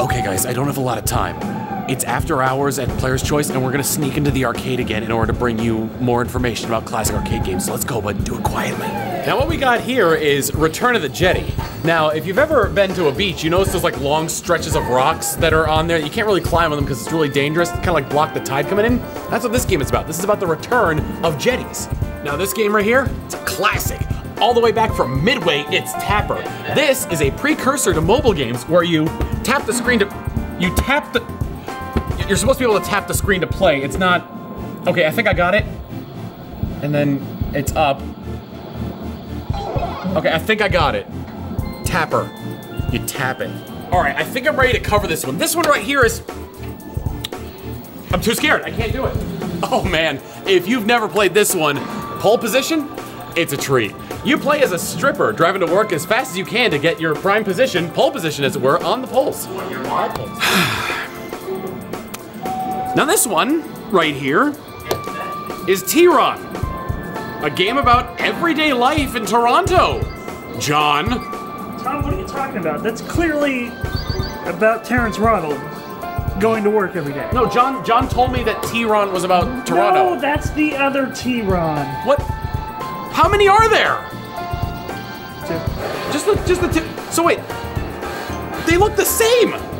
Okay, guys, I don't have a lot of time. It's after hours at Player's Choice, and we're gonna sneak into the arcade again in order to bring you more information about classic arcade games. So let's go, but do it quietly. Now, what we got here is Return of the Jetty. Now, if you've ever been to a beach, you notice there's like long stretches of rocks that are on there. You can't really climb on them because it's really dangerous. Kind of like block the tide coming in. That's what this game is about. This is about the return of jetties. Now, this game right here, it's a classic all the way back from Midway, it's Tapper. This is a precursor to mobile games where you tap the screen to, you tap the, you're supposed to be able to tap the screen to play. It's not, okay, I think I got it. And then it's up. Okay, I think I got it. Tapper. You tap it. All right, I think I'm ready to cover this one. This one right here is, I'm too scared, I can't do it. Oh man, if you've never played this one, pole position, it's a treat. You play as a stripper, driving to work as fast as you can to get your prime position, pole position as it were, on the poles. now this one, right here, is T-Ron. A game about everyday life in Toronto. John. Tom, what are you talking about? That's clearly about Terrence Ronald going to work every day. No, John John told me that T-Ron was about Toronto. No, that's the other T-Ron. What? How many are there? Two. Just the just the tip. So wait. They look the same.